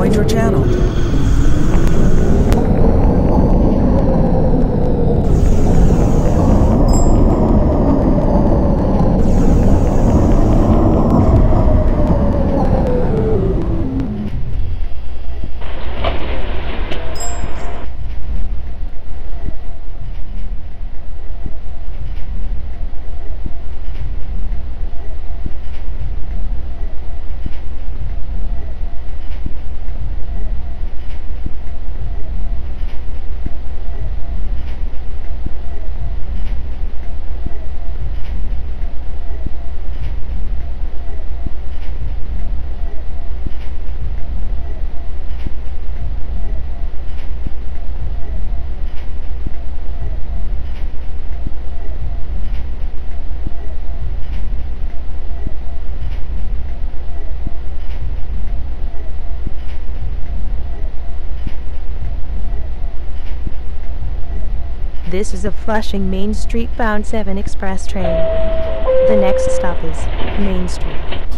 Going our channel. This is a Flushing Main Street bound 7 express train. The next stop is Main Street.